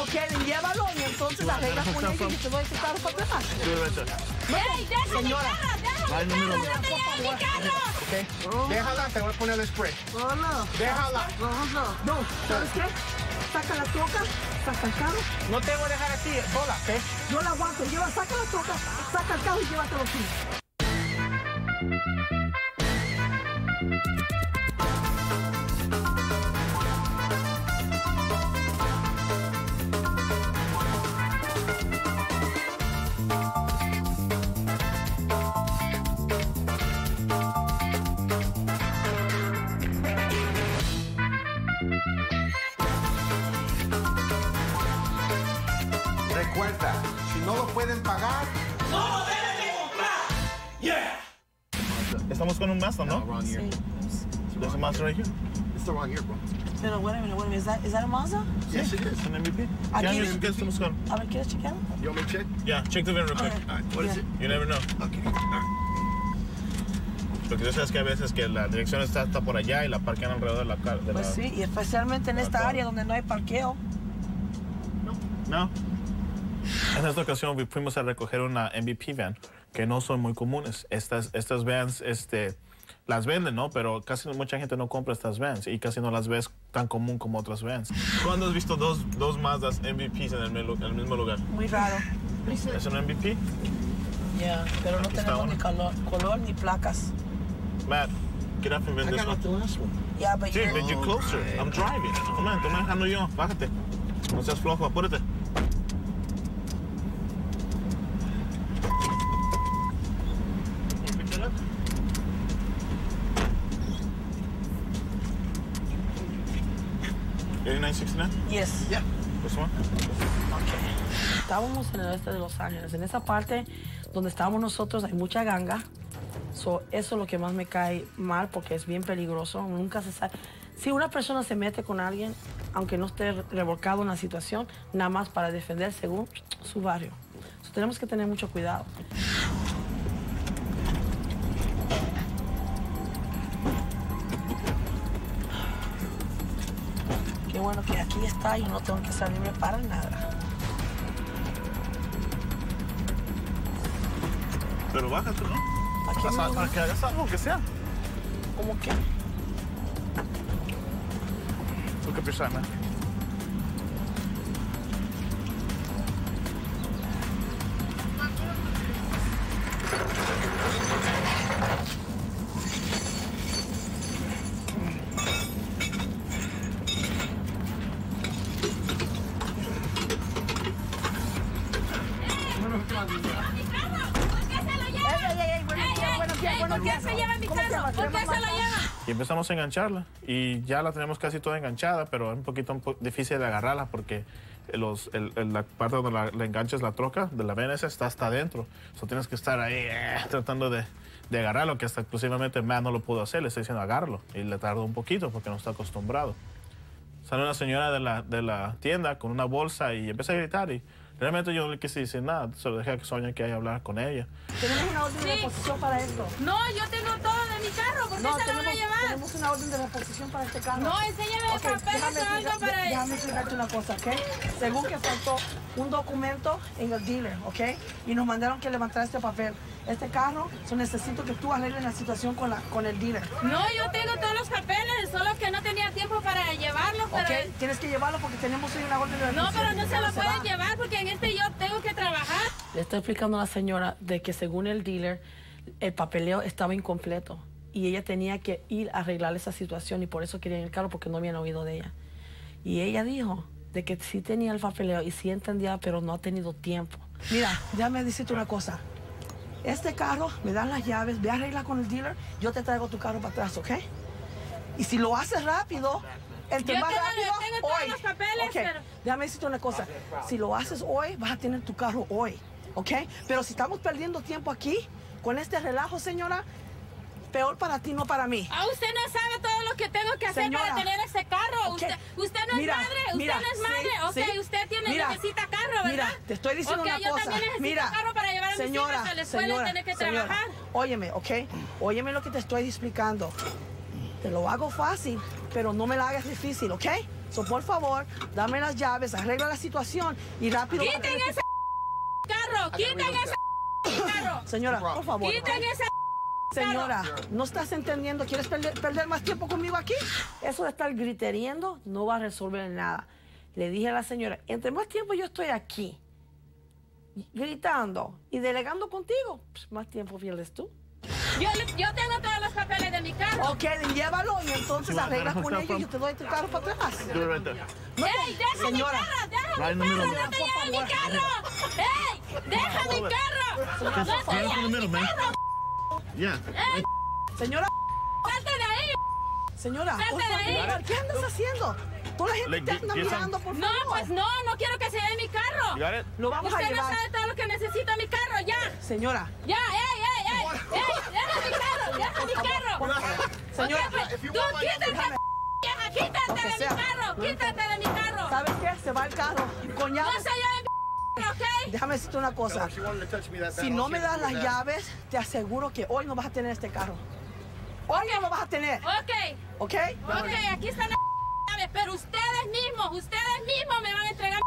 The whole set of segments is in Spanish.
Ok, llévalo y entonces arregla con ella y te doy ese carro para atrás. ¡Ey, deja mi Señora. carro! ¡Deja mi no, no, carro! no. ¡No te lleves mi carro! Ok. Déjala, te voy a poner el spray. Hola. Déjala. No, ¿sabes qué? Saca la troca, saca el carro. No te voy a dejar así, sola, ¿ok? Yo la aguanto. Lleva, saca la troca, saca el carro y llévatelo aquí. Mazda, ¿no? wrong year. There's a Mazda right here. It's the wrong year, bro. Pero, wait a minute, wait a minute. Is that, is that a Mazda? Yes, it is. Es un MVP. Aquí- ¿Qué años qué estamos con? A ver, ¿quieres chequearlo? You want me to check? Yeah, check the VIN real quick. All right, what is it? You never know. Okay. All right. Porque tú sabes que a veces que la dirección está, está por allá y la parquean alrededor de la Pues la... sí, y especialmente en esta área donde no hay parqueo. No. En esta ocasión fuimos a recoger una MVP van que no son muy comunes. Estas, estas vans, este, las venden, ¿no? Pero casi mucha gente no compra estas vans y casi no las ves tan común como otras vans. ¿Cuándo has visto dos, dos Mazdas MVPs en el, en el mismo lugar? Muy raro. ¿Es un MVP? Ya, pero no Aquí tenemos ni color, color ni placas. Matt, get up and vend I this one. off the last one. Ya, but Sí, you're- you're closer. I'm driving. Toma, estoy manejando yo. Bájate. No seas flojo, apúrate. Yes. Yeah. This one. Estábamos en el oeste de Los Ángeles. En esa parte donde estábamos nosotros hay mucha ganga. So, eso es lo que más me cae mal porque es bien peligroso. Nunca se sabe. Si una persona se mete con alguien, aunque no esté revolcado en la situación, nada más para defender según su barrio. So, tenemos que tener mucho cuidado. Qué bueno que aquí está y no tengo que salirme para nada. Pero bájate, ¿no? Aquí mismo. para que hagas algo, que sea. ¿Cómo que? Look up your man. Empezamos a engancharla. Y ya la tenemos casi toda enganchada, pero es un poquito un po- difícil de agarrarla porque los, el- el- la parte donde la, le enganchas la troca de la VNS está hasta adentro. So tienes que estar ahí eh, tratando de, de agarrarlo, que hasta exclusivamente Matt no lo pudo hacer. Le estoy diciendo agárralo. Y le tardó un poquito porque no está acostumbrado. Sale una señora de la, de la tienda con una bolsa y empieza a gritar. Y realmente yo no le quise decir nada. Solo dejé que Sonia que haya hablar con ella. Tenemos una orden de Sí. para esto. No, yo tengo todo de mi carro. ¿Por qué No, se lo van a tenemos, llevar? tenemos una orden de reposición para este carro. No, enséñame Ok, papeles déjame o algo explicar- para Déjame explicarte una cosa, ¿ok? Según que faltó un documento en el dealer, ¿ok? Y nos mandaron que levantar este papel. Este carro, so necesito que tú arregles la situación con, la, con el dealer. No, yo tengo todos los papeles, solo que no tenía tiempo para llevarlos, pero... ¿Ok? Tienes que llevarlo porque tenemos hoy una orden de No, reposición. pero no se lo pueden va. llevar porque en este yo tengo que trabajar. Le estoy explicando a la señora de que según el dealer, el papeleo estaba incompleto y ella tenía que ir a arreglar esa situación y por eso querían el carro porque no habían oído de ella. Y ella dijo de que sí tenía el papeleo y sí entendía, pero no ha tenido tiempo. Mira, déjame decirte una cosa. Este carro, me dan las llaves, ve a arreglar con el dealer, yo te traigo tu carro para atrás, ¿ok? Y si lo haces rápido, entre Yo más rápido, tengo todos hoy. los papeles, Ok, pero- Déjame decirte una cosa. Si lo haces hoy, vas a tener tu carro hoy, ¿ok? Pero si estamos perdiendo tiempo aquí, con este relajo, señora, peor para ti, no para mí. Ah, usted no sabe todo lo que tengo que hacer Señora. para tener ese carro. Usted, usted no Mira, es madre, usted mira, no es sí, madre. ok, sí. usted tiene, Mira, necesita carro, ¿verdad? Mira, te estoy diciendo una yo cosa. también necesito mira, carro para llevar a mis señora, hijos a la escuela señora, y tener que señora, trabajar. Óyeme, ¿ok? Óyeme lo que te estoy explicando. Te lo hago fácil, pero no me lo hagas difícil, ¿ok? So, por favor, dame las llaves, arregla la situación y rápido. Quiten ese carro, quiten ese carro. Señora, por favor. Quiten ese Señora, ¿no estás entendiendo? ¿Quieres perder, perder más tiempo conmigo aquí? Eso de estar griteriendo no va a resolver nada. Le dije a la señora, entre más tiempo yo estoy aquí, gritando y delegando contigo, pues, más tiempo pierdes tú. Yo, yo tengo todos los papeles de mi carro. Ok, llévalo y entonces Sí, arregla bueno, con ellos y yo te doy tu carro para atrás. ¡Ey, deja Señora. mi carro! ¡Deja mi carro! ¡No te lleves mi carro! ¡Ey! ¡Deja mi carro! ¡No te lleves mi man. Señora, ¡Salte de ahí! señora, por Salte de ahí. ¿qué andas haciendo? Toda la gente te anda mirando, por No, favor. pues no, no quiero que se lleve mi carro. Lo vamos a Usted no sabe todo lo que necesita mi carro, ya. Señora, Ya, ey, ey, ey. ¡Ey! ¡Deja mi carro! ¡Deja mi carro! señora, pues, Tú quítate, vieja, quítate de mi carro, quítate de mi carro. ¿sabes qué? Se va el carro con No llaves. se Déjame decirte una cosa. Si no me das las llaves, te aseguro que hoy no vas a tener este carro. Hoy no lo vas a tener, Ok, ¿ok? ok, aquí están las llaves, pero ustedes mismos, ustedes mismos me van a entregar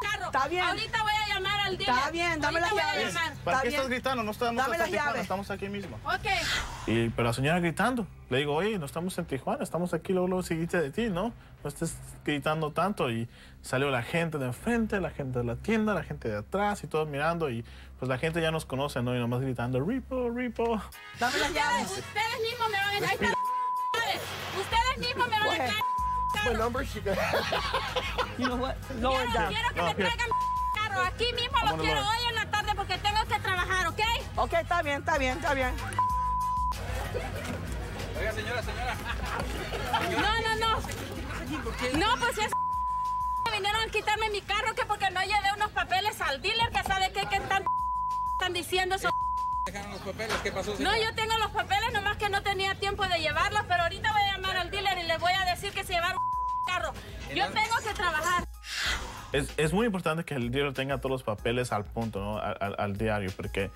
carro. Está bien. Ahorita voy a llamar al dealer. Está bien, dame las llaves. ¿Para Está qué bien. estás gritando? No estamos Dame las Tijuana, llaves. estamos aquí mismo. Ok. Y, pero la señora gritando. Le digo, oye, no estamos en Tijuana, estamos aquí, luego, luego seguiste de ti, ¿no? No estés gritando tanto. Y salió la gente de enfrente, la gente de la tienda, la gente de atrás y todos mirando. Y pues la gente ya nos conoce, ¿no? Y nomás gritando, Ripo, Ripo. Dame las Ustedes, llaves. ustedes mismos me van a ahí están las llaves. Ustedes mismos me van a Carro. number she got. You know what? Lower Quiero, down. quiero que No, me here. traigan mi carro. Aquí mismo lo quiero hoy en la tarde porque tengo que trabajar, ¿ok? Ok, está bien, está bien, está bien. No, no, no. No, pues es vinieron a quitarme mi carro que porque no llevé unos papeles al dealer que sabe qué, qué están, están diciendo eso. Dejaron los papeles? ¿Qué pasó? No, yo tengo los papeles, nomás que no tenía tiempo de llevarlos, pero ahorita voy a llamar al dealer y le voy a decir que se llevaron carro. Yo tengo que trabajar. Es, es muy importante que el dealer tenga todos los papeles al punto, ¿no? Al, al- al diario, porque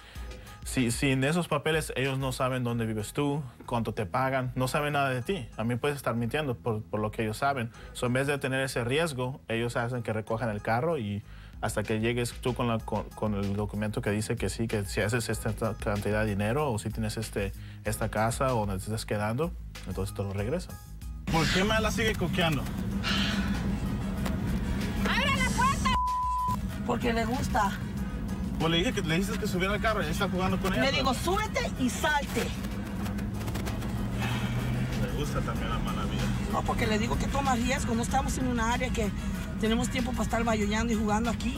si, sin esos papeles ellos no saben dónde vives tú, cuánto te pagan, no saben nada de ti. A mí puedes estar mintiendo por, por lo que ellos saben. So, en vez de tener ese riesgo, ellos hacen que recojan el carro y hasta que llegues tú con, la- con- con el documento que dice que sí, que si haces esta cantidad de dinero o si tienes este, esta casa o donde te estás quedando, entonces te lo regresan. ¿Por qué me la sigue coqueando? ¡Abre la puerta! Porque le gusta. Pues le dije que le dijiste que subiera al carro y está jugando con ella. Le pero- digo, súbete y salte. Me gusta también la mala vida. No, porque le digo que toma riesgo. No estamos en una área que tenemos tiempo para estar bayoneando y jugando aquí.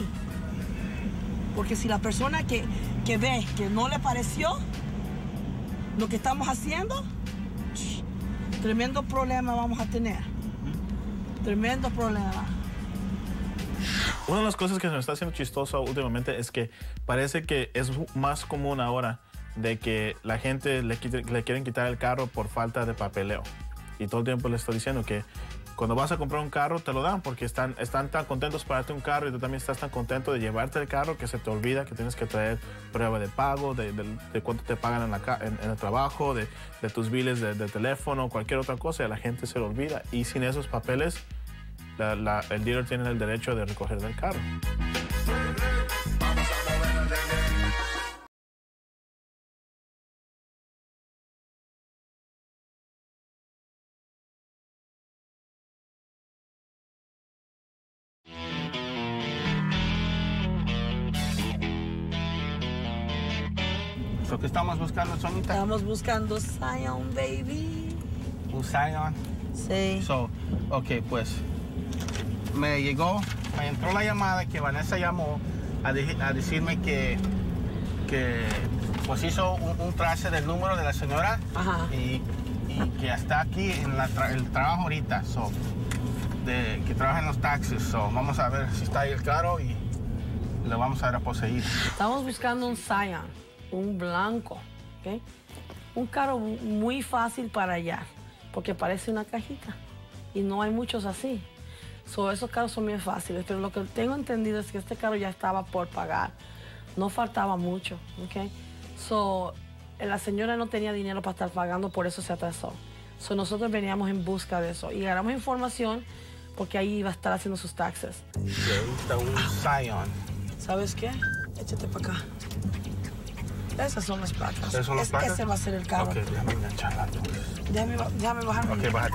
Porque si la persona que, que ve que no le pareció lo que estamos haciendo, tremendo problema vamos a tener. Tremendo problema. Una de las cosas que se me está haciendo chistoso últimamente es que parece que es más común ahora de que la gente le, quite- le quieren quitar el carro por falta de papeleo. Y todo el tiempo le estoy diciendo que cuando vas a comprar un carro te lo dan porque están, están tan contentos para darte un carro y tú también estás tan contento de llevarte el carro que se te olvida que tienes que traer prueba de pago, de, de- cuánto te pagan en, la en- el trabajo, de, de tus biles de, teléfono, cualquier otra cosa, y a la gente se le olvida. Y sin esos papeles, el dealer tiene el derecho de recoger del carro. Estamos buscando Zion, baby. un Scion. Sí. So, ok, pues me llegó, me entró la llamada que Vanessa llamó a, de- a decirme que, que pues hizo un, un trace del número de la señora Ajá. y, y que está aquí en la tra- el trabajo ahorita, so, de, que trabaja en los taxis. So, vamos a ver si está ahí el carro y lo vamos a ir a poseer. Estamos buscando un Scion, un blanco, ¿ok? Un carro muy fácil para hallar, porque parece una cajita y no hay muchos así. So, esos carros son bien fáciles, pero lo que tengo entendido es que este carro ya estaba por pagar, no faltaba mucho, ¿ok? So, la señora no tenía dinero para estar pagando, por eso se atrasó. So, nosotros veníamos en busca de eso y agarramos información porque ahí iba a estar haciendo sus taxes. Un Scion. ¿Sabes qué? Échate para acá. Esas son las placas. ¿Esas son las Es- placas? Ese va a ser el carro. Ok, déjame engancharla. Déjame, déjame bajarme. Ok, bájate.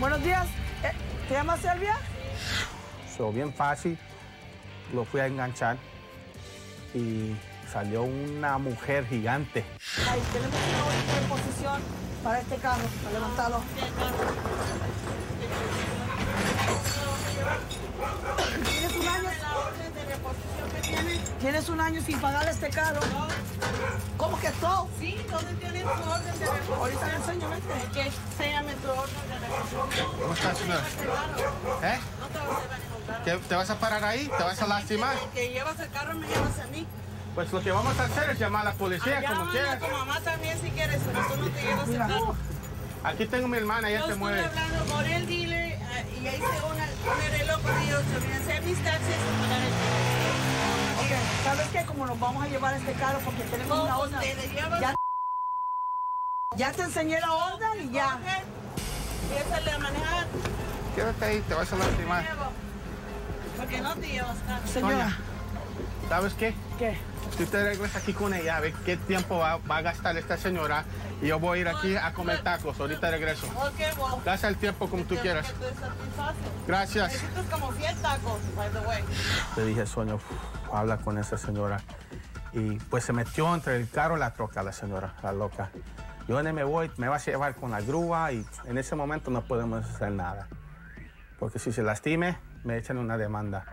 Buenos días. Eh, ¿Te llamas Selvia? So, bien fácil. Lo fui a enganchar y salió una mujer gigante. Ahí tenemos una de posición para este carro. Para levantarlo. ¿Tienes un año? ¿Tienes un año sin pagarle este carro? ¿Cómo que todo? Sí, ¿dónde tienes tu orden de reposición? Ahorita enseño, vente. Que enséñame tu orden de reposición. ¿Cómo estás, señora? ¿Eh? No te vas a llevar ningún carro. ¿Qué- ¿Te vas a parar ahí? ¿Te vas a lastimar? Que llevas el carro me llevas a mí. Pues lo que vamos a hacer es llamar a la policía, como Llámame a quieras. tu mamá también si quieres, pero tú no te llevas el carro. Aquí tengo mi hermana, ella Yo se mueve. hablando con el dealer eh, y ahí se una, un. Yo vine a hacer mis taxes y pagar el Ok, ¿sabes qué? Como nos vamos a llevar este carro porque tenemos una llevas. Ya, ya te enseñé la orden y ya. Empiezale a manejar. Quédate ahí, te vas a lastimar. Porque no te llevas carro. Señora, ¿Sabes qué? ¿qué? Si usted regresa aquí con ella, a ver qué tiempo va, va a gastar esta señora. Y yo voy a ir aquí a comer tacos. Ahorita regreso. Ok, well. El tiempo como tú quieras. te. Gracias. Necesitas como 100 tacos, by the way. Le dije, Sonia, uf, habla con esa señora. Y pues se metió entre el carro y la troca la señora, la loca. Yo me voy, me vas a llevar con la grúa y en ese momento no podemos hacer nada. Porque si se lastime, me echan una demanda.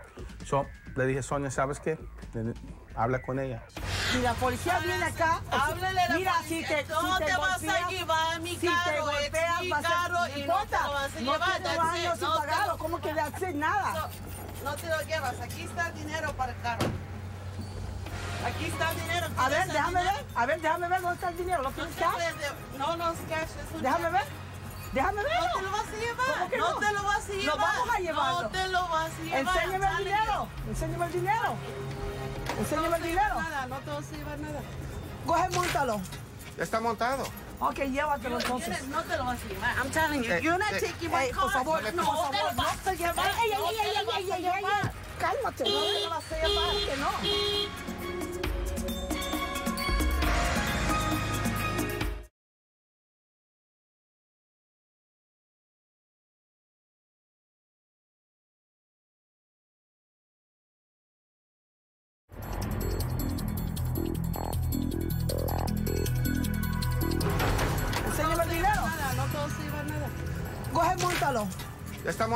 So, le dije, Sonia, ¿sabes qué? Le- Habla con ella. Si la policía viene acá, Háblale a la mira, policía. si te, no si te te vas a llevar mi si te carro, golpeas, es mi carro no y no te lo vas a no llevar. tienes that's años sin No te pagarlo, lo- ¿cómo que de hacer nada? no, no te lo llevas, aquí está el dinero para el carro. Aquí está el dinero. A ver, ¿quieres el déjame dinero? ver, a ver, déjame ver dónde está el dinero, ¿lo No, tienes te cash? puedes- no, no es cash, es un Déjame ver, déjame ver. No te lo vas a llevar. ¿Cómo que no? no? te lo vas a llevar. vamos a llevarlo. No te lo vas a llevar. Enséñame el dinero, enséñame el dinero. No Enséñame te el dinero. nada, no te vas a llevar nada. Coge, montalo. Ya está montado. Ok, llévatelo entonces. No te lo vas a llevar. I'm telling you, Eh, you're not eh, taking my car. por favor, no, por favor, te lo no. vas a llevar. Ey, ey, no ey, te ey, ey, ey, ey. Cálmate, no te lo vas a llevar, que no.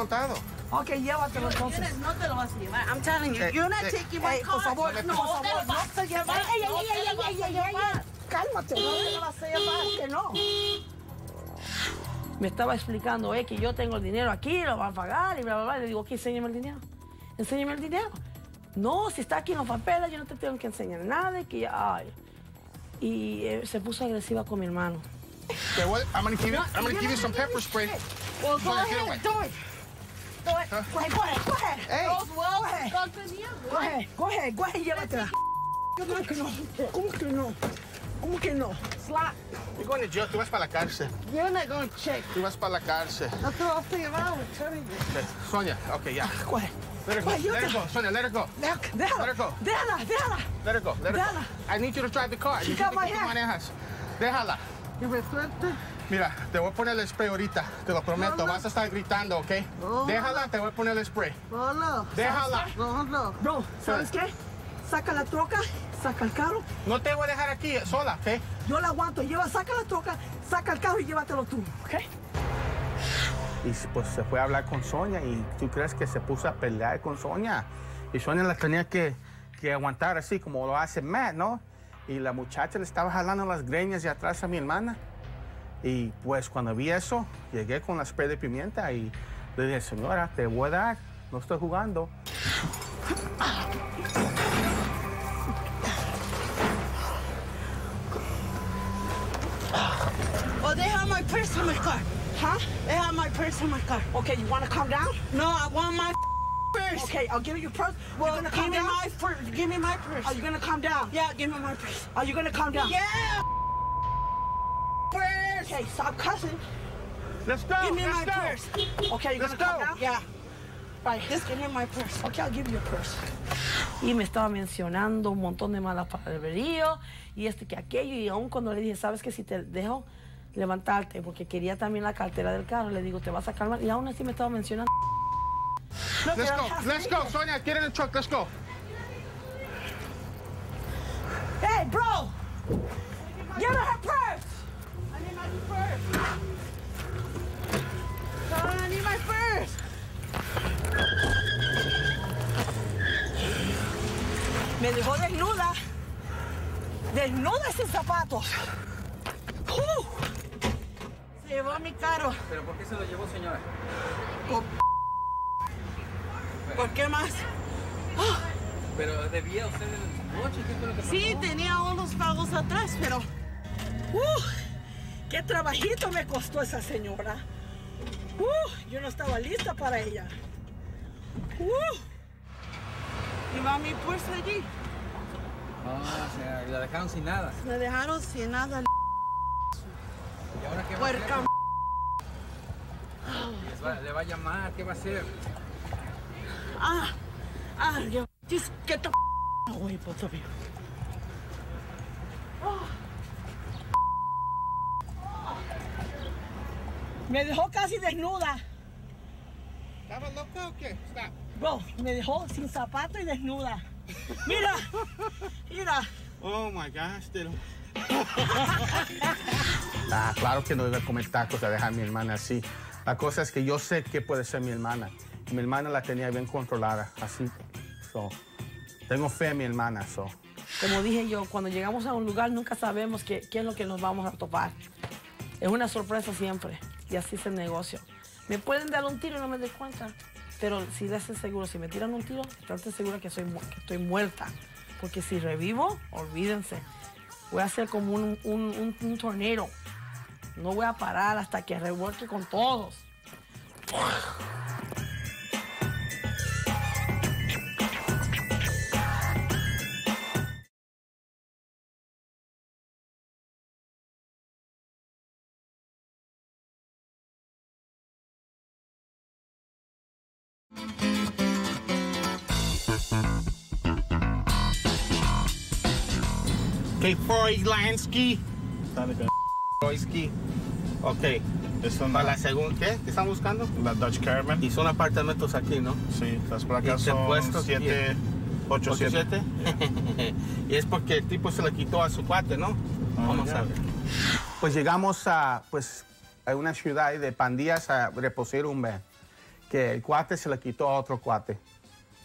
Montado. Ok, llévatelo entonces. No te lo vas a llevar. I'm telling you, Eh, you're not eh, taking my Ey, car. por favor, no, por favor, te lo no. vas a llevar. Ey, ey, ey, te ey, lo vas ey, a ey, ey, ey. llevar. Cálmate, no te lo vas a llevar, que no. Me estaba explicando, eh, que yo tengo el dinero aquí, lo van a pagar y bla, bla, bla. Le digo, ok, enséñame el dinero. Enséñame el dinero. No, si está aquí en los papeles, yo no te tengo que enseñar nada. Que ya, ay. Y eh, se puso agresiva con mi hermano. Okay, well, I'm gonna give you, I'm gonna give you some pepper spray. Well, go ahead, do it. Do it. Go ahead, go ahead, go ahead. Hey. Go ahead. Go ahead, go ahead, go ahead, llévatela. ¿Cómo que no? ¿Cómo que no? ¿Cómo que no? Slap. You're going to jail. Tú vas para la cárcel. You're not going to check. Tú vas para la cárcel. No te vas a llevar, I'm telling you. Okay, Sonia, okay, ya. Go ahead. Let her go. Go ahead, Let her llévatela. go. Sonia, let her go. Deja- Déjala, Let her go. déjala, déjala. Let her go. Let her go. Déjala. I need you to drive the car. She Yo got sé que my tú hand. manejas. Déjala. Que me suelte. Mira, te voy a poner el spray ahorita. Te lo prometo. No, no. Vas a estar gritando, ¿ok? No. Déjala, te voy a poner el spray. No, no. Déjala. No, no. Bro, ¿sabes qué? Saca la troca, saca el carro. No te voy a dejar aquí sola, ¿ok? Yo la aguanto. Lleva, saca la troca, saca el carro y llévatelo tú, ¿ok? Y pues se fue a hablar con Sonia y tú crees que se puso a pelear con Sonia. Y Sonia la tenía que, que aguantar así como lo hace Matt, ¿no? Y la muchacha le estaba jalando las greñas de atrás a mi hermana. Y pues cuando vi eso, llegué con la spray de pimienta y Le dije, señora, te voy a dar. No estoy jugando. Oh, they have my purse in my car. Huh? They have my purse in my car. Okay, you want to calm down? No, I want my purse. Okay, I'll give you your purse. Well, you gonna give calm me down? my purse. Give me my purse. Are you gonna calm down? Yeah, give me my purse. Are you gonna calm down? Yeah. Okay, stop cussing. Let's go. Give me let's my go. purse. Okay, you Let's gonna go. down? Yeah. Right. Just give me my purse. Ok, I'll give you a purse. Y me estaba mencionando un montón de malas palabrerío y este que aquello. Y aún cuando le dije, sabes que si te dejo levantarte, porque quería también la cartera del carro, le digo, te vas a calmar. Y aún así me estaba mencionando. Let's go. Let's go. Sonia, get in the truck. Let's go. Hey, bro! Give her her purse! I need my purse. Son, I need my purse. Me dejó desnuda. Desnuda sin zapatos. Uh, Se llevó mi carro. ¿Pero por qué se lo llevó, señora? ¿Por qué más? ¿Pero debía usted el coche? ¿Qué fue lo que pasó? Sí, tenía unos pagos atrás, pero uh, ¡Qué trabajito me costó esa señora! Uh, yo no estaba lista para ella. Uh, iba mi purse allí. Ah, o sea, la dejaron sin nada. Me dejaron sin nada. ¿Y ahora qué va a hacer? Va- ¿Le va a llamar? ¿Qué va a hacer? Ah, ah, yo. Just get the away, me dejó casi desnuda. ¿Estaba loca o qué? Stop. Bro, me dejó sin zapato y desnuda. Mira, mira. Oh my gosh, Dilo. Ah, claro que no iba a comer tacos a dejar a mi hermana así. La cosa es que yo sé que puede ser mi hermana. Mi hermana la tenía bien controlada, así. So, tengo fe en mi hermana, so. Como dije yo, cuando llegamos a un lugar nunca sabemos qué, qué es lo que nos vamos a topar. Es una sorpresa siempre. Y así es el negocio. Me pueden dar un tiro y no me doy cuenta. Pero si les seguro, si me tiran un tiro, que, soy, mu- que estoy muerta. Porque si revivo, olvídense. Voy a ser como un, un, un, un. No voy a parar hasta que revuelque con todos. Freudlansky. Freudski. Ok. Es Para una, la segunda, ¿qué? ¿Qué están buscando? la Dodge Caravan. Y son apartamentos aquí, ¿no? Sí, las placas ¿Y te son puestos 7, 8, 7. 87. y es porque el tipo se le quitó a su cuate, ¿no? Vamos ya. a ver. Pues llegamos a, pues, a una ciudad de pandillas a reposar un van. Que el cuate se le quitó a otro cuate.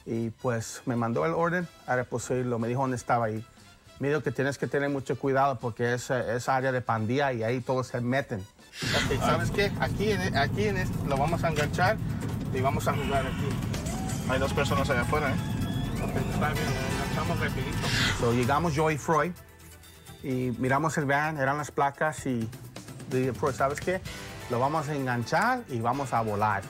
Y pues me mandó el orden a reposarlo. Me dijo dónde estaba ahí. Me dijo que tienes que tener mucho cuidado porque es, eh, es área de pandilla y ahí todos se meten. ¿sabes qué? Aquí, en, aquí en este, lo vamos a enganchar y vamos a jugar aquí. Hay dos personas allá afuera, ¿eh? Está bien, lo enganchamos rapidito. So, llegamos yo y Freud y miramos el van, eran las placas y dije, Freud, ¿sabes qué? Lo vamos a enganchar y vamos a volar.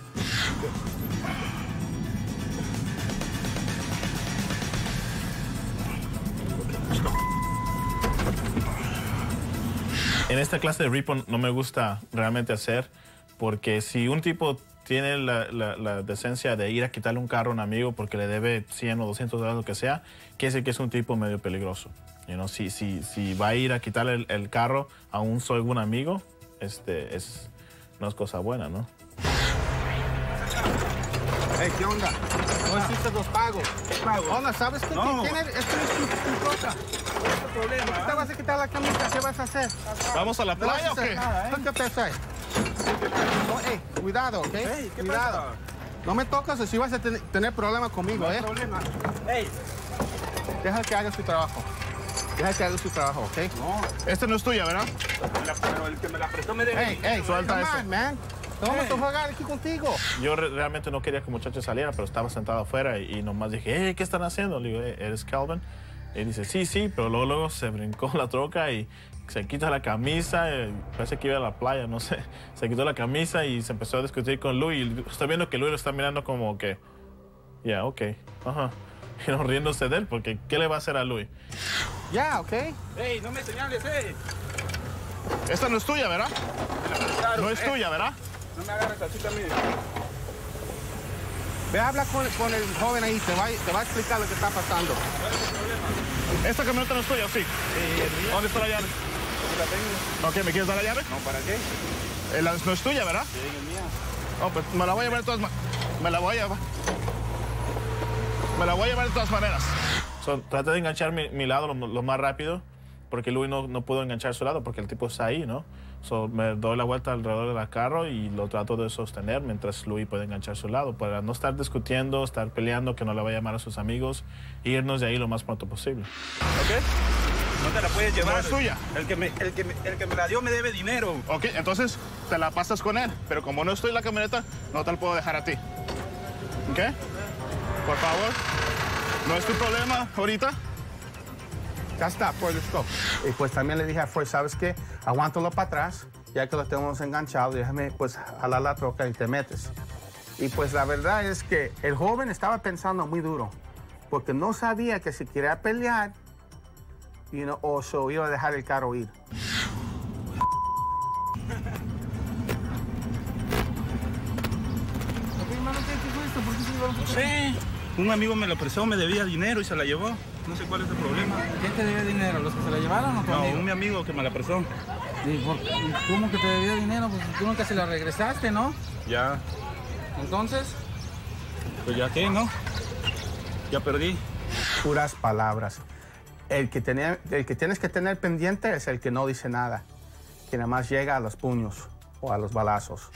En esta clase de repo no me gusta realmente hacer, porque si un tipo tiene la, decencia de ir a quitarle un carro a un amigo porque le debe 100 o 200 dólares, lo que sea, quiere decir que es un tipo medio peligroso. You know, si, si, si va a ir a quitarle el, el carro a un soy un amigo, este, es, no es cosa buena, ¿no? Hey, ¿qué onda? No hiciste los pagos. Hola, ¿sabes qué? No. ¿Quién eres? Esto es tu, tu troca. ¿Qué te vas a quitar la camisa? ¿Qué vas a hacer? ¿Vamos a la ¿Qué vas playa a o qué? hacer? ¿Qué te haces? No, hey, cuidado, ¿ok? cuidado. No me tocas o si vas a ten- tener problemas conmigo, ¿eh? problema. Ey, Deja que haga su trabajo. Deja que haga su trabajo, ¿ok? no, Este no es tuya, ¿verdad? pero el que me la prestó me debe. Hey, hey, Suelta come eso. on, man. Vamos a jugar aquí contigo. Yo re- realmente no quería que el muchacho saliera, pero estaba sentado afuera y, y nomás dije, hey, ¿qué están haciendo? Le digo, "Eh, ¿eres Calvin? Y dice, sí, sí, pero luego, luego se brincó la troca y se quita la camisa, eh, parece que iba a la playa, no sé. Se quitó la camisa y se empezó a discutir con Luis. Y estoy viendo que Luis lo está mirando como que, ya, ok, ajá. Y no riéndose de él, porque ¿qué le va a hacer a Luis? Ya, ¿ok? ¡Ey, no me señales, ey! Esta no es tuya, ¿verdad? Claro, No es eh, tuya, ¿verdad? No me agarres así también. Ve, habla con, con el joven ahí, te va, te va a explicar lo que está pasando. ¿Esta camioneta no es tuya, sí? ¿Dónde está la llave? La tengo. Ok, ¿me quieres dar la llave? No, ¿para qué? Eh, la- no es tuya, ¿verdad? Sí, es mía. Oh, pues me la voy a llevar de todas maneras. Me la voy a llevar. Me la voy a llevar de todas maneras. So, traté de enganchar mi, mi lado lo, lo más rápido, porque Luis no, no pudo enganchar su lado, porque el tipo está ahí, ¿no? So, me doy la vuelta alrededor del carro y lo trato de sostener mientras Luis puede enganchar su lado, para no estar discutiendo, estar peleando, que no le vaya a llamar a sus amigos, e irnos de ahí lo más pronto posible. ¿Ok? No te la puedes llevar. No es tuya. El que, me, el, que me, el que me la dio me debe dinero. Ok, entonces te la pasas con él, pero como no estoy en la camioneta, no te la puedo dejar a ti. ¿Ok? Por favor, no es tu problema ahorita. Ya está, pues let's go. Y pues también le dije a Ford, ¿sabes qué? Aguántalo para atrás, ya que lo tenemos enganchado, déjame pues jalar la troca y te metes. Y pues la verdad es que el joven estaba pensando muy duro, porque no sabía que si quería pelear, you know, o so iba a dejar el carro ir. No sé. Un amigo me lo prestó, me debía dinero y se la llevó. No sé cuál es el problema. ¿Quién te debía dinero? ¿Los que se la llevaron o tu No, amigo? un mi amigo que me la prestó. ¿Y por- ¿Cómo que te debía dinero? Pues tú nunca se la regresaste, ¿no? Ya, Entonces, pues ya qué, ¿no? Ya perdí. Puras palabras. El que, tenía- el que tienes que tener pendiente es el que no dice nada, que nada más llega a los puños o a los balazos.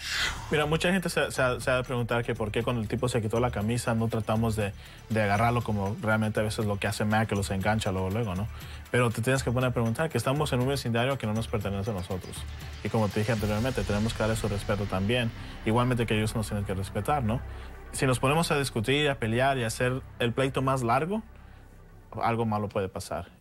Mira, mucha gente se, se se ha de preguntar que por qué cuando el tipo se quitó la camisa no tratamos de, de agarrarlo como realmente a veces lo que hace Mac, que los engancha luego, luego, ¿no? Pero te tienes que poner a preguntar que estamos en un vecindario que no nos pertenece a nosotros. Y como te dije anteriormente, tenemos que darle su respeto también, igualmente que ellos nos tienen que respetar, ¿no? Si nos ponemos a discutir, a pelear y a hacer el pleito más largo, algo malo puede pasar.